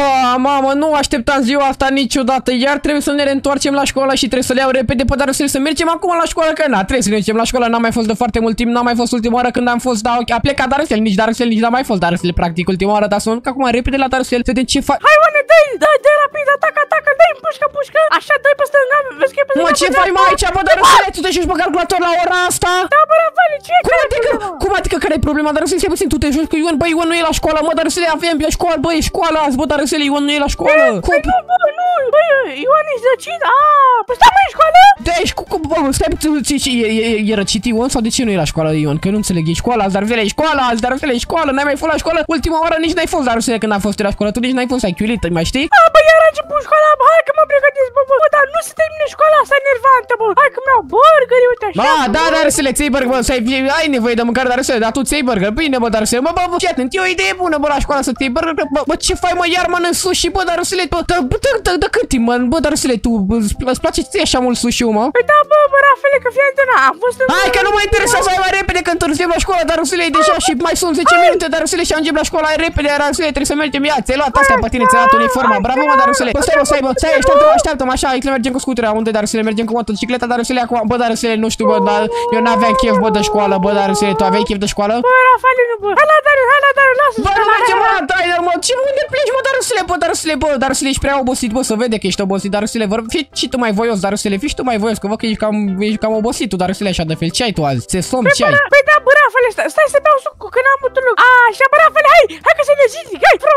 Ha, mamă, nu așteptam ziua asta niciodată. Iar trebuie să ne reîntoarcem la școală și trebuie să le iau repede pe darusele să mergem acum la școală, că na, trebuie să ne ducem la școală. N-am mai fost de foarte mult timp, n-am mai fost ultima oară când am fost, da, ok, a plecat darusele, nici darusele, nici n-am mai fost darusele, practic, ultima oară, dar sunt acum repede la darusele, să vedem ce fac. Hai, Ioane, dai, dai, dai rapid, atacă, atacă, dai, pușcă, pușcă. Așa, dai pe stânga, vezi că e pe Mă, stânga, ce pe faci, mă, dreapta. aici, bă, darusele, tu te joci pe calculator la ora asta? Da, bă, Rafale, ce Cum adică, cum adică care e problema? Dar să puțin, tu te joci cu Ion, băi, Ion nu e la școală, mă, dar să le avem pe școală, băi, e școală azi, bă, dar să le Ion nu e la școală. Cum? Păi nu, bă, nu, bă, Ioan e zăcit, a, păi stai mai în școală? Deci, cu, cu, bă, stai puțin, ce, ce, e, e, e răcit Ion sau de ce nu e la școală Ion? Că nu înțeleg, e școală azi, dar vele e școală azi, dar vele e școală, n-ai mai fost la școală, ultima oară nici n-ai fost, dar să când a fost la școală, tu nici n-ai fost, ai chiulit, mai știi? A, bă, iar a început școala, bă, hai că mă pregătesc, bă, bă, bă, dar nu se termine școala asta enervantă, bă, hai că mi-au burgeri, uite așa. Ba, bă, da, bă. dar să le ții burger, bă, să ai, ai nevoie de mâncare, dar să dar tu ții burger, bine, bă, dar să bă, bă, bă, fii atent, e o idee bună, bă, la școală să ții burger, bă, bă, ce faci, mă, iar mănânci sushi, bă, dar să le, bă, da, bă, da, da, da, cât timp, mă, bă, dar să le, tu, bă, îți îți place ție așa mult sushi mă? Păi da, bă, bă, Rafale, că fii atent, na, am fost în... Hai că nu mă interesează mai, mai repede că întârziem la școală, dar Rusule e deja și mai sunt 10 minute, dar Rusule și ajungem la școală, hai repede, dar Rusule trebuie să mergem, ia, ți-ai luat astea pe tine, ți-ai luat uniforma, bravo mă, dar Rusule, bă, stai, bă, stai, bă, stai, așteaptă-mă, așteaptă-mă, așa, hai că mergem cu scuterea, unde, dar Rusule, mergem cu motocicleta, dar Rusule, acum, bă, dar Rusule, nu știu, bă, dar eu n-aveam chef, bă, de școală, bă, dar Rusule, tu aveai chef de școală? Bă, Rafale, nu, bă, hai la Darius, hai la Darius, lasă Bă, nu mergem la Daider, mă, ce unde pleci, mă, dar Rusule, bă, dar Rusule, bă, dar Rusule, ești prea obosit, bă, să vede că ești obosit, dar Rusule, vor, fii și tu mai voios, dar Rusule, fii și tu mai voios, că văd că ești cam, ești cam obosit, tu, dar Rusule, așa de fel, ce ai tu azi? Se somn, ce ai? Păi da, bă, Rafale, stai, stai să beau suc, că n-am putut loc. A, așa, bă, Rafale, hai, hai că se ne zici, hai, vro,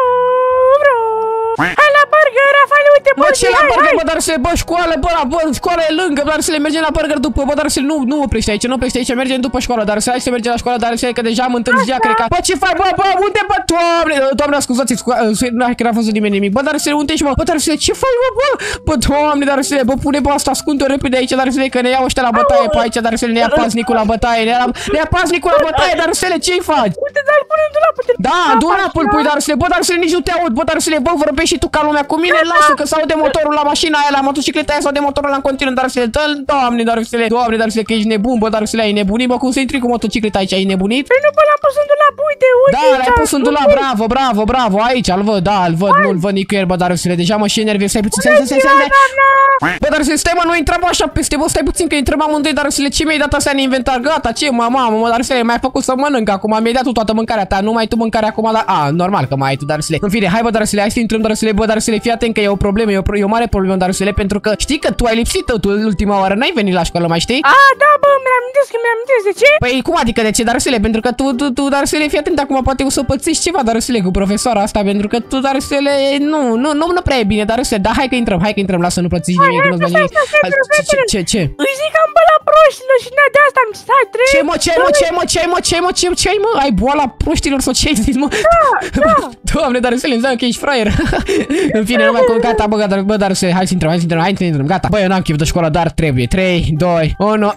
vro. Hai la burger, Rafale, uite, Bă, ce burger, la hai, burger, hai. bă, dar să bă, școală, bă, la bă, școală e lângă, dar să le mergem la burger după, bă, dar să nu, nu oprește aici, nu oprește aici, mergem după școală, dar să hai să mergem la școală, dar să că deja am întârziat, cred că. Bă, ce faci, bă, bă, unde, bă, doamne, doamne, scuzați, scuzați, nu, hai că n-a văzut nimeni nimic, bă, dar să unde ești, mă, bă, dar să ce faci, bă, bă, bă, doamne, dar să bă, pune bă asta, ascunde repede aici, dar să că ne iau ăștia la bătaie pe aici, dar să ne ia pasnicul la bătaie, ne ia, ne ia pasnicul la bătaie, dar să ce faci? Uite, dar îl pune în dulap, uite. Da, dulapul pui, dar să bă, dar să nici nu te aud, bă, dar să bă, vorbești și tu ca lumea cu mine, lasă că s de motorul la mașina aia, la motocicleta aia sau de motorul la în continuu, dar să le dă, doamne, dar să le, doamne, dar să le că ești nebun, bă, dar să le ai nebunit, bă, cum să intri cu motocicleta aici, ai nebunit? Păi nu, bă, l-am pus în dulap, uite, uite. Da, l-ai pus în dulap, bravo, bravo, bravo, aici, îl văd, da, îl văd, nu-l văd nicăieri, bă, dar să le deja mă și enervez, stai puțin, stai, stai, stai, stai, Bă, dar să stai, mă, nu intrăm așa peste, bă, stai puțin că intrăm amândoi, dar să le ce mi-ai dat astea în inventar, gata, ce, mă, mamă, mă, dar să le mai făcut să mănânc acum, mi-ai dat tu toată mâncarea ta, nu mai ai tu mâncarea acum la, a, normal că mai ai tu, dar să le, în fine, hai, bă, dar să le, hai să intrăm, dar să le, bă, dar să le, fii atent că e o problemă, e o, pro- e o mare problemă, dar să le, pentru că știi că tu ai lipsit tu ultima oară, n-ai venit la școală, mai știi? A, da, bă, mi-am amintesc că mi-am amintesc de ce? Păi cum adică de ce Darusele? Pentru că tu, tu, tu Darusele, fii atent acum, poate o să pățești ceva Darusele cu profesoara asta, pentru că tu Darusele, nu, nu, nu, nu prea e bine Darusele, dar hai că intrăm, hai că intrăm, lasă, nu pățești nimic, hai, nu-ți stai, bani nimic. stai, stai, Hai, stai, Ce, ce, ce, ce? Îi zic că am băla proștilor și na, de asta am zis, hai, trei. Ce mă, ce mă, ce mă, ce mă, ce mă, ce ce ai mă? Ai boala proștilor sau ce ai zis, mă? da. Doamne, Darusele, înseamnă că ești fraier. În fine, numai cu gata, bă, gata, bă, Darusele, hai să intrăm, hai să intrăm, hai să intrăm, gata. Bă, eu n-am chef de școală, dar trebuie. 3, 2, 1.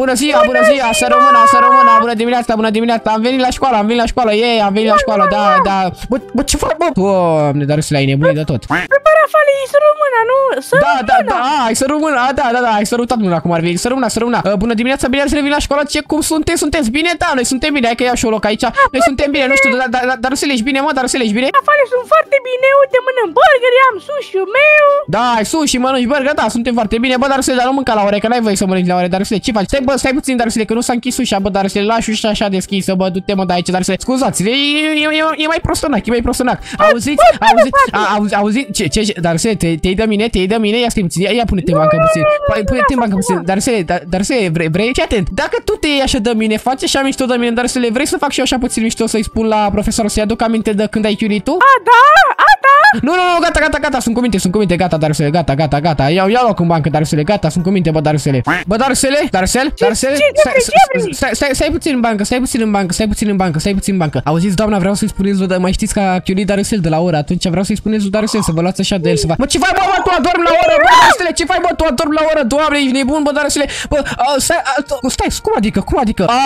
Bună ziua, bună ziua, să rămână, să rămână, bună dimineața, bună dimineața. Am venit la școală, am venit la școală, ei, am venit la școală, da, da. Bă, bă, ce fac, bă? Doamne, Darusele, ai nebunit de tot. Păi, bă, Rafale, e să rămână, nu? Să Da, da, rămână. da, hai să rămână, a, da, da, da, hai să răutat mâna cum ar veni, să rămână, să rămână. Uh, Bună dimineața, bine ați revenit la școală, ce, cum sunteți, sunteți bine? Da, noi suntem bine, hai că iau și o loc aici. Noi suntem bine, nu știu, dar dar dar Darusele, ești bine, mă, Darusele, ești bine? Rafale, sunt foarte bine, uite, mănânc burger, am sushi-ul meu. Da, ai sushi, mănânci burger, da, suntem foarte bine, bă, Darusele, dar nu mânca la ore, că n-ai voie să mănânci la ore, Darusele, ce faci? Stai, bă, stai puțin, Darusele, că nu s-a închis ușa, bă, Darusele, lași ușa așa deschisă, bă, du-te, mă, de aici, Darusele. Scuzați, e, e, e, e mai prostonac, e mai prostonac. Auziți, auziți, a- auzi, auzi, ce, ce, ce, Darusele, te, te-ai de mine, te-ai de mine, ia stai puțin, ia, ia pune-te în bancă puțin. Păi, Pune-te în bancă puțin, Darusele, Dar- Darusele, vrei, vrei, fii atent, dacă tu te iei așa de mine, faci așa mișto de mine, Darusele, vrei să fac și eu așa puțin mișto să-i spun la profesor să-i aduc aminte de când ai chiurit tu? A, da, a, da. Nu, nu, nu, gata, gata, gata, sunt cu minte, sunt cu minte, gata, Darusele, gata, gata, gata. Iau, iau loc în bancă, Darusele, gata, sunt cu minte, bă, Darusele. Bă, Darusele, Darusel, Darusele, ce stai, vrei, ce vrei? stai, stai, stai puțin în bancă, stai puțin în bancă, stai puțin în bancă, stai puțin în bancă. Auziți, doamna, vreau să-i spuneți, lui, mai știți că a chiulit Darusel de la ora, atunci vreau să-i spuneți lui Darusel să vă luați așa de el să vă... Mă, ce faci, bă, bă, tu adormi la oră, bă, Darusele, ce faci, bă, tu adormi la oră, doamne, ești nebun, bă, Darusele, bă, a, stai, a, tu- stai, cum adică, cum adică? A,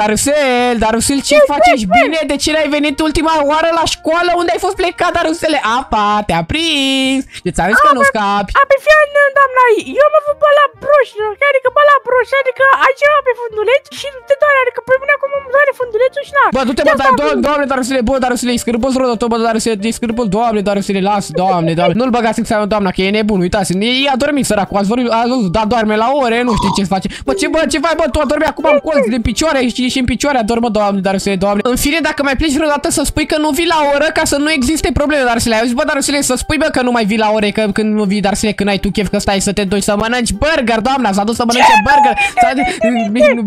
Darusel, Darusel, ce faci, ești bine? De ce n-ai venit ultima oară la școală? Unde ai fost plecat, Darusele? A pa, te-a prins! Ce ți-am zis că nu scapi! A, pe fie doamna, eu am avut bala broși, adică bala broși, adică ai ceva pe funduleț și te doare, adică pe mine acum îmi doare fundulețul și na. Bă, du-te, bă, dar, doamne, doamne, dar să le, bă, dar să le scârbăți rodă tot, bă, dar să le scârbăți, doamne, dar să le las, doamne, doamne. Nu-l băgați în seama, doamna, că e nebun, uitați, e a dormit săracul, ați vorbit, a văzut, da, doarme la ore, nu știu ce face. Bă, ce, bă, ce faci, bă, tu a dormit acum în colț de picioare și, și în picioare adormă, doamne, dar să le, doamne. În fine, dacă mai pleci vreodată să spui că nu vii la oră ca să nu existe probleme, dar să le auzi, bă, dar să le să spui, bă, că nu mai vii la ore, că când nu vii, dar să le când ai tu chef că stai să te duci să mănânci burger, doamna, s-a dus să mănânce burger. S-a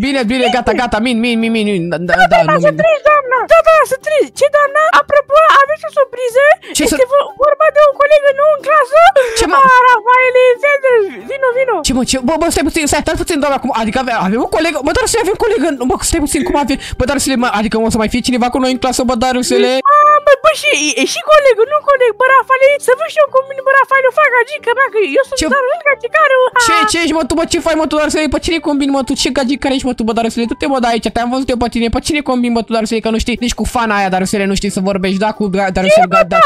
Bine, bine, gata, gata, min, min, min, min, da, da, da, Da, să treci, doamna! Da, da, să treci! Ce, doamna? Apropo, aveți o surpriză? Ce este să- vo- vorba de o colegă nou în clasă? Ce, mă? Ah, Rafael Fender! Vino, vino! Ce mă, ce, bă, bă, stai puțin, stai, stai puțin, doamna, cum, adică avem, avem o colegă, bă, dar să avem colegă, bă, stai puțin, cum avem, bă, dar să le, mă, adică o să mai fie cineva cu noi în clasă, bă, dar să le, Ah, bă, bă, și, e, și colegă, nu coleg, bă, Rafael, să văd și eu cu mine, bă, Rafael, eu fac gagică mea, că eu sunt Ce- Darul Gagicaru! ce, ce ești, mă, tu, bă, ce faci, mă, tu, dar să le, pe cine combini, mă, tu, ce gagic care ești, mă, tu, bă, dar să le, tu te, mă, da aici, te-am văzut eu pe tine, pe cine combini, bă, tu, dar să le, că nu știi, nici cu fana aia, dar să le, nu știi să vorbești, da, cu, dar să le, da, da,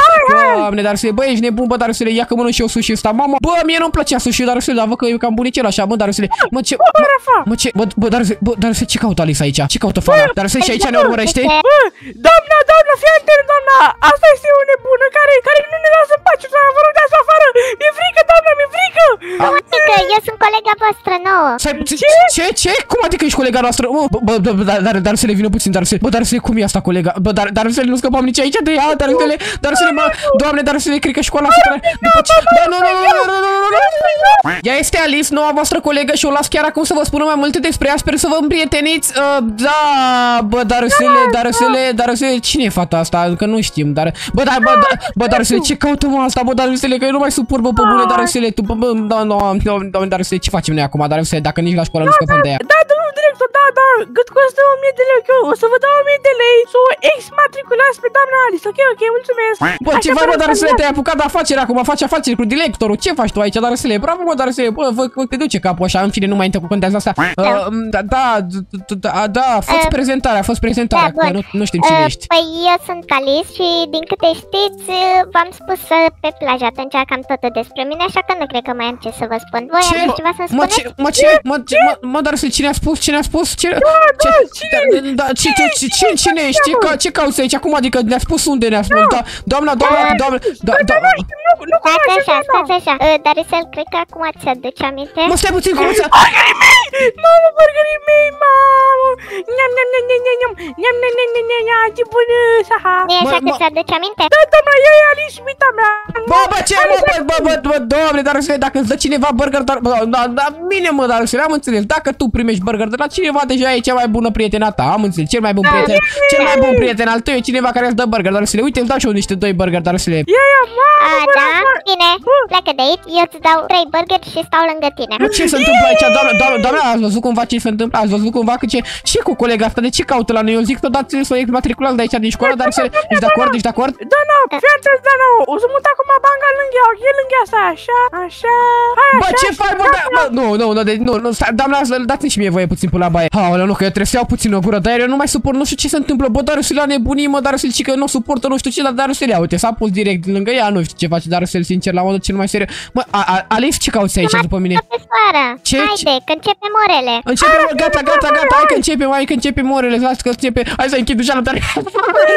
doamne, dar să le, bă, ești nebun, bă, dar să le, ia că mănânc și eu sushi ăsta, mamă, bă, mie nu-mi plăcea sushi, dar să le, dar văd că e cam bunicel așa, bă, dar să le, mă, ce, Bă, Rafa! Mă, ce, bă, bă, dar, bă, dar ce caută Alice aici? Ce caută fana? Dar să și aici ne urmărește? Bă, doamna, doamna, fii atent, doamna! Asta este o nebună care, care nu ne lasă în pace, doamna, vă rog, dați afară! Mi-e frică, doamna, mi-e frică! nu! Cum adică? Eu sunt colega voastră nouă. Ce? Ce? Ce? ce? Cum adică ești colega noastră? Mă, bă, bă, bă, dar, dar să le vină puțin, dar să Bă, dar să cum e asta, colega? Bă, dar, dar să nu scăpăm nici aici de ea, dar să le, dar să le, mă, doamne, dar să le, cred că școala asta, după ce... Bă, nu, nu, nu, nu, nu, nu, nu, Ea este Alice, noua voastră colegă și o las chiar acum să vă spună mai multe despre ea, sper să vă împrieteniți. Uh, da, bă, dar să le, dar să le, dar să cine e fata asta? Încă nu știm, dar... Bă, dar, bă, dar, bă, dar să le, ce caută mă asta, bă, dar să le, că eu nu mai suport, bă, pe bune, dar să le, tu, bă, bă, da, nu, nu, dar să le, ce facem noi acum, dar să le, dacă nici la școală nu scăpăm de ea. Da, domnul director, da, da, cât costă 1000 de lei? Eu o să vă dau 1000 de lei să o exmatriculați pe doamna Alice, ok, ok, mulțumesc. Bă, Așa ce faci, fără bă, dar să le, să- te-ai apucat de afacere acum, faci afaceri cu directorul, ce faci tu aici, dar să le, bravo, bă, dar să le, bă, vă, vă, te duce capul așa, în fine, nu mai intră cu contează asta. Uh, da, da, da, da, a fost Uh, prezentarea, a fost prezentarea, da, că bun. nu, nu știm cine Uh, ești. Păi eu sunt Alice și din câte știți uh, v-am spus să pe plajă atunci cam totul despre mine, așa că nu cred că mai am ce să vă spun. Voi Ce? aveți ceva să-mi Mă, spuneți? ce, mă, ce, mă, ce, mă, mă, dar să cine a spus, cine a spus, ce, ce, cine? da, da, ce, ce, ce, ce, cine ești, ce, ca, ce cauți aici, acum, adică ne-a spus unde ne-a spus, da, doamna, doamna, doamna, da, da, Nu, nu Stați cunoaște așa, doamna. stați așa. Uh, Darisel, cred că acum ți-aduci aminte? mă, stai puțin, cum să, Burgerii mei! Mamă, burgerii mei, mamă! Niam, niam, niam, niam, niam, niam, niam, niam, niam, niam, niam, ce bună, saha! Nu e așa Mă, că mă- ți-aduci aminte? Da, doamna, eu e Alice, uita mea! Bă, bă, ce, bă, bă, bă, bă, bă, doamne, dar să dacă îți dă cineva burger, dar, bă, da, da, bine, mă, dar să am înțeles, dacă tu primești burger de la cineva, deja e cea mai bună prietena ta, am înțeles, cel mai bun prieten, cel mai bun prieten al tău e cineva care îți dă burger, dar să le, uite, îți dau și eu niște doi burger, dar să le, Ia, ia, mamă, A, bă, da? Rafa- Bine, pleacă de aici, eu îți dau trei burgeri și stau lângă tine. Mă, ce se întâmplă aici, doamna, doamna, doamna, ați văzut cumva ce se întâmplă, ați văzut cumva că ce, și cu colega asta, de ce caută la noi, eu zic că dați să o exmatriculați de aici din școală, dar să le, ești de acord, ești de acord? Da, nu, fii atent, da, nu, o să mut acum banga lângă ea, e lângă asta, așa, așa, hai, Bă, așa, ce faci, bă, da, bă, nu, nu, nu, de, nu, nu, stai, doamna, să- dați-mi și mie voie puțin până la baie. Aoleu, nu, că eu trebuie să iau puțin o gură de aer, eu nu mai suport, nu știu ce se întâmplă, bă, dar să la nebunii, mă, dar să zice că nu suportă, nu știu ce, dar dar să le ia, uite, s-a pus direct lângă ea, nu știu ce face, dar să sincer, la modul cel mai serios. Mă, a, a, Alice, ce cauți aici după mine? Profesoară, Ce? haide, că începem orele. Începem, mă, gata, gata, gata, hai că începem, hai că începem orele, lasă că începe, hai să închid ușa tare.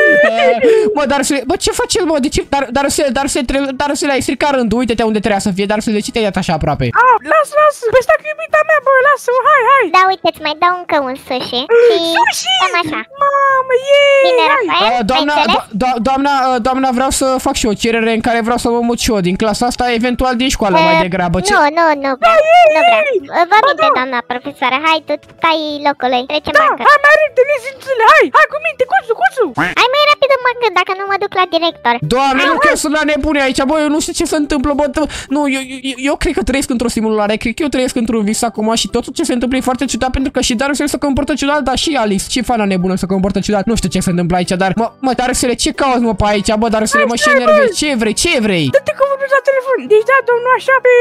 mă, dar să bă, ce face el, mă, de ce, dar, dar să, dar să, trebuie- dar să le-ai stricat rândul, uite-te unde trebuia să fie, dar să de ce te-ai dat așa aproape? Ah, las, las, păi stai cu iubita mea, bă, lasă-mă, hai, hai! Da, uite, îți mai dau încă un sushi. Și Sushi! cam așa. Mamă, ei! Bine, hai! Rafael, Uh, doamna, ai înțeles? do- do- doamna, uh, doamna, vreau să fac și o cerere în care vreau să mă mut și eu din clasa asta, eventual din școală mai Eh, degrabă. Ce? Nu, nu, nu vreau, nu vreau. Vă minte, doamna profesoară, hai, tu tai locului, trecem Da, bancă. hai mai repede, nesimțule, hai, hai cu minte, cuțu, cuțu! Hai mai rapid în bancă, dacă nu mă duc la director. Doamne, nu că eu sunt la nebune aici, bă, eu nu știu ce se întâmplă, bă, t- nu, eu, eu, eu cred că trăiesc într-o simulare, cred că eu trăiesc într-un vis acum și totul ce se întâmplă e foarte ciudat pentru că și Darusel se comportă ciudat, dar și Alice, ce fana nebună se comportă ciudat, nu știu ce se întâmplă aici, dar, mă, mă, Darusele, ce cauți, mă, pe aici, bă, Darusele, mă, și enervezi, ce vrei, ce vrei? Dă-te că vorbesc la telefon. Deci da, domnul așa pe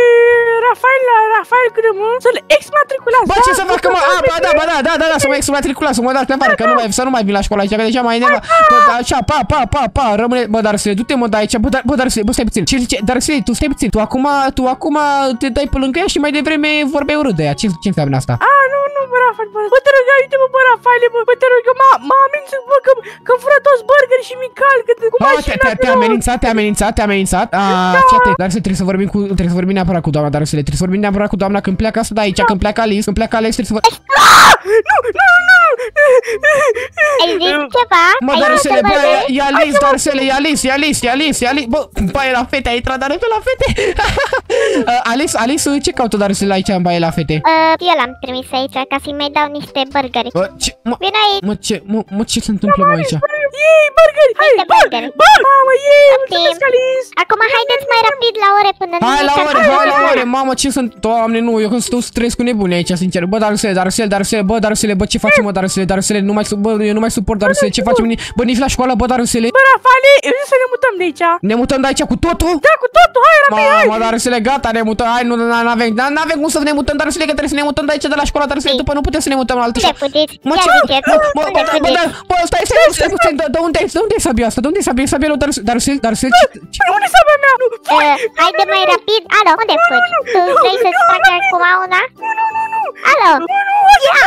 Rafael, la Rafael Grâmă, să-l exmatriculați. Bă, da? ce să facă, mă? A, ba, da, ba, da, da, da, da, să mă exmatriculați, să mă dați pe afară, că nu mai, să nu mai vin la școală aici, că deja mai enerva. Bă, da, așa, pa, pa, pa, pa, rămâne, bă, dar să du-te, mă, de aici, bă, dar, bă, dar să, bă, stai puțin. Ce zice, dar să tu stai puțin, tu acum, tu acum te dai pe lângă ea și mai devreme vorbeai urât de ea. Ce, ce înseamnă asta? A, nu, nu, bă, Rafael, bă, bă, te rog, ia uite, bă, bă, Rafael, bă, bă, te rog, eu m-a, m-a amenințat, bă, că, că fură toți burgeri și Mical, că cu A, mașina, te, te, te-a bă. amenințat, te-a amenințat, te-a amenințat. A, ce te, dar să trebuie să vorbim cu, trebuie să vorbim neapărat cu doamna, dar să trebuie să vorbim neapărat cu doamna când pleacă asta de aici, când pleacă Alice, când pleacă Alex, trebuie să vorbim. Nu, nu, nu! Ai zis ceva? Mă, Ai dar zis să le, bă, ceva? e- e Alice, dar să le, e Alice, e Alice, e Alice, e Alice. Bă, baie la fete, a intrat dar pe la fete. Uh, Alice, Alice, ce caută dar să le aici în baie la fete? Uh, eu l-am trimis aici ca să-i mai dau niște burgeri. Bă, ce, mă, Vino aici. mă, ce, mă, mă, ce se întâmplă mă, aici? Ei, burgeri! Hai, Niște bă, burgeri. bă, mamă, ei, Optim. mulțumesc, Alice! Acum haideți mai rapid la ore până nu Hai la uitați ore, să hai la vă ore, mamă, ce sunt, doamne, nu, eu că stau stres cu nebuni aici, sincer, bă, dar să dar să dar să bă, dar să bă, ce facem, mă, dar să dar să nu mai, su- bă, eu nu mai suport, dar să ce facem, ni- bă, nici la școală, bă, dar să Bă, Rafael, eu zic să ne mutăm de aici. ne mutăm de aici cu totul? Da, cu totul, hai, rapid, hai! Mamă, dar să le gata, ne mutăm, hai, nu, nu avem, nu avem cum să ne mutăm, dar să le că trebuie să ne mutăm de aici de la școală, dar să le după nu putem să ne mutăm la altă Unde școală. fugiți? Mă, Ia ce? ziceți, Mă, mă, unde bă, bă, fugiți? dar, bă, stai, stai, stai puțin, de, de unde e, de unde e sabia asta, de unde e sabia, sabia lui dar, dar, dar, dar, ce, ce, Unde s-a mea? Nu, Uh, haide mai rapid. Alo, unde fugi? Tu vrei să-ți fac acum una? Alo! Ia! Ia!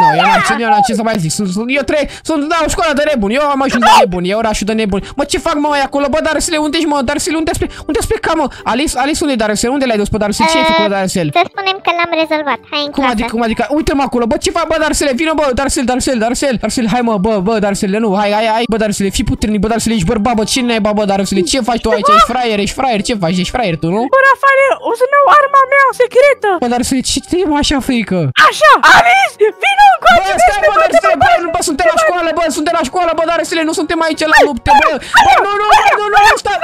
Nu, eu n-am ce, eu n-am ce să mai zic. Sunt, sunt, eu trec, sunt la o școală de nebuni. Eu am ajuns de nebuni. E orașul de nebuni. Mă, ce fac mă mai acolo? Bă, Darusele, unde ești, mă? Darusele, unde ați plecat? Unde ați plecat, mă? Alice, Alice, unde e Darusele? Unde l-ai dus pe Darusele? Ce ai făcut la Darusele? Să spunem că l-am rezolvat. Hai în Cum clasă. adică, cum adică? Uite-mă acolo, bă, ce fac, bă, Darusele? Vină, bă, Darusele, Darusele, Darusele, Darusele, hai, mă, bă, bă, Darusele, nu, hai, hai, hai, bă, Darusele, fii puternic, bă, Darusele, ești bărbat, bă, cine e, bă, bă, Darusele, ce faci tu aici? Ești fraier, ești fraier, ce faci? Ești fraier tu, nu? Bă, Rafael, o să-mi iau arma mea secretă. Bă, Darusele, ce te e așa frică? Așa, Alice, vină Bă, încoace, stai, bă, Darusele, bă, nu, bă, suntem la școală, bă, suntem la școală, bă, Darusele, nu suntem aici la lupte, bă, bă, nu, nu, bă, nu, nu, nu, stai.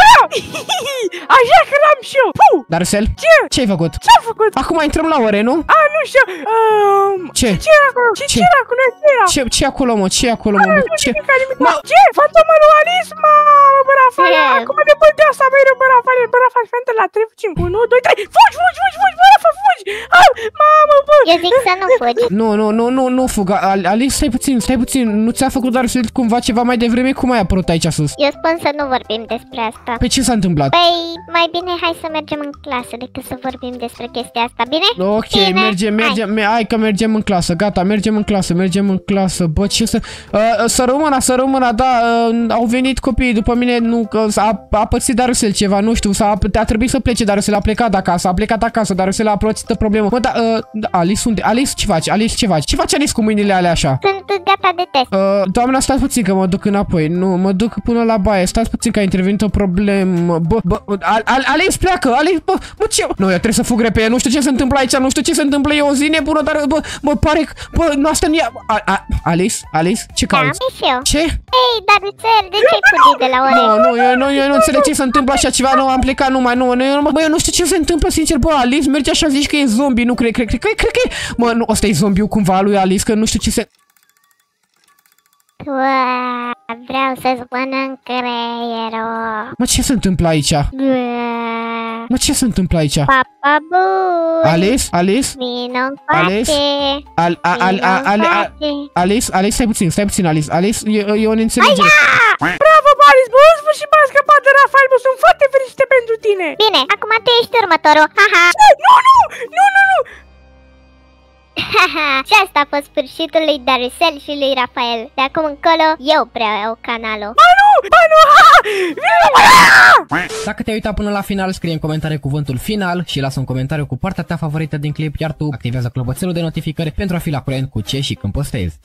Așa că l-am și eu. Puh! Darusel, Ce? ce ai făcut? Ce-a făcut? Acum intrăm la ore, nu? A, nu știu. Um, Ce? Ce era acolo? Ce, Ce? ce era acolo? Ce era? Ce, ce acolo, mă? Ce acolo, mă? Nu Ce? știu nimic, nimic. Mă, Ce? Fantoma lui Alice, mamă, bă, Rafael. Ce? Acum de bă, de asta, bă, bă, Rafael, bă, Rafael, fii atent la 3, fugim. 1, 2, 3. Fugi, fugi, fugi, fugi, bă, Rafael, fugi. Ah, mamă, bă. Eu zic să nu fugi. Nu, nu, nu, nu, nu fuga. Al- Alice, stai puțin, stai puțin. Nu ți-a făcut doar să cumva ceva mai devreme? Cum ai apărut aici sus? Eu spun să nu vorbim despre asta. Păi ce s-a întâmplat? Păi, mai bine hai să mergem în clasă decât să vorbim despre chestia asta, bine? Ok, Bine, mergem, hai. mergem, me- hai că mergem în clasă, gata, mergem în clasă, mergem în clasă, bă, ce să... Uh, să rămână, să rămână, da, uh, au venit copiii după mine, nu, că a, a pățit Darusel ceva, nu știu, s-a, a trebuit să plece, Darusel a plecat de acasă, a plecat acasă, Darusel a pățit problemă. Mă, da, uh, da, Alice, unde? Alice, ce faci? Alice, ce faci? Ce faci, Alice, cu mâinile alea așa? Sunt gata de test. Uh, doamna, stați puțin că mă duc înapoi. Nu, mă duc până la baie. Stați puțin că a intervenit o problemă. Bă, bă, Al, Al, Alex pleacă. Alex, bă, bă, ce? Nu, eu trebuie să fug repede. Nu știu ce se întâmplă aici. Nu știu ce se întâmplă. E o zi nebună, dar, bă, mă pare că, bă, nu asta nu e... A- a- Alice? Alice? Ce Da, cauți? și eu. Ce? Ei, dar țel, de ce-ai fugit de la ore? Nu, nu, eu nu, eu nu înțeleg ce se întâmplă așa ceva, nu am plecat numai, nu, nu, eu nu, bă, eu nu știu ce se întâmplă, sincer, bă, Alice merge așa, zici că e zombie, nu cred, cred, cred, cred, cred că e, mă, nu, ăsta e zombiul cumva lui Alice, că nu știu ce se, Ua, vreau să-ți mănânc creierul. mă, ce se întâmplă aici? Ua, Mă, ce se întâmplă aici? Papa bun. Alice? Alice? Vino Alice? încoace. Al, a, al, a, al, a, Alice, Alice, stai puțin, stai puțin, Alice. Alice, e, e o neînțelegere. Bravo, bă, Alice, bă, în sfârșit m-am scăpat de Rafael, bă, sunt foarte fericită pentru tine. Bine, acum tu ești următorul. Haha. Nu, nu, nu, nu, nu. Haha. și asta a fost sfârșitul lui Darusel și lui Rafael. De acum încolo, eu preiau canalul. Ba nu, ba nu, ha, ha. Vino, bă, Dacă te-ai uitat până la final, scrie în comentarii cuvântul final și lasă un comentariu cu partea ta favorită din clip, iar tu activează clopoțelul de notificări pentru a fi la curent cu ce și când postezi.